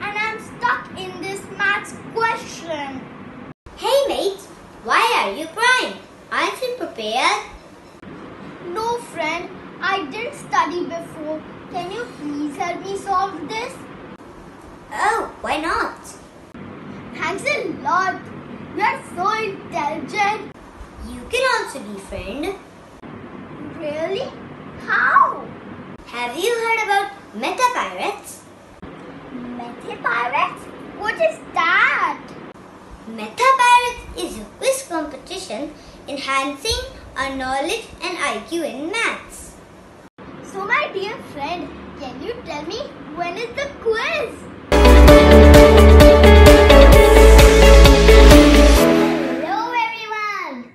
are and I'm stuck in this maths question. Hey mate, why are you crying? Aren't you prepared? No, friend, I didn't study before. Can you please help me solve this? Oh, why not? Thanks a lot. You're so intelligent. You can also be friend. Really? How? Have you heard about Meta Pirates? Meta Pirates? What is that? Meta Pirates is a quiz competition enhancing our knowledge and IQ in maths. So, my dear friend, can you tell me when is the quiz? Hello, everyone.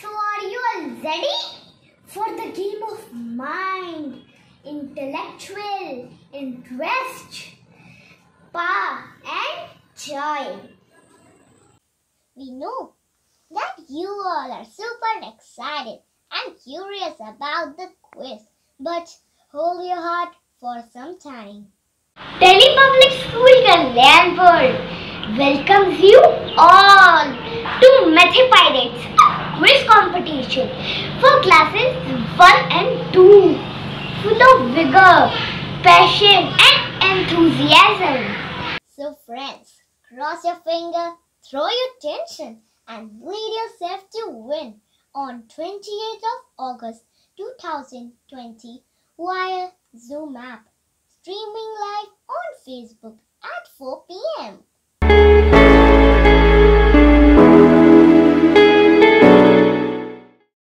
So, are you all ready for the game of mind, intellectual, interest, power, and joy? We know that you all are super excited and curious about the quiz, but hold your heart for some time. Delhi Public School Kalyanpur welcomes you all to Mathe Pirates quiz competition for classes 1 and 2 full of vigor, passion and. So friends, cross your finger, throw your tension and lead yourself to win. On 28th of August 2020 via Zoom app, streaming live on Facebook at 4 p.m.